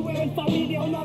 Tú eres familia, una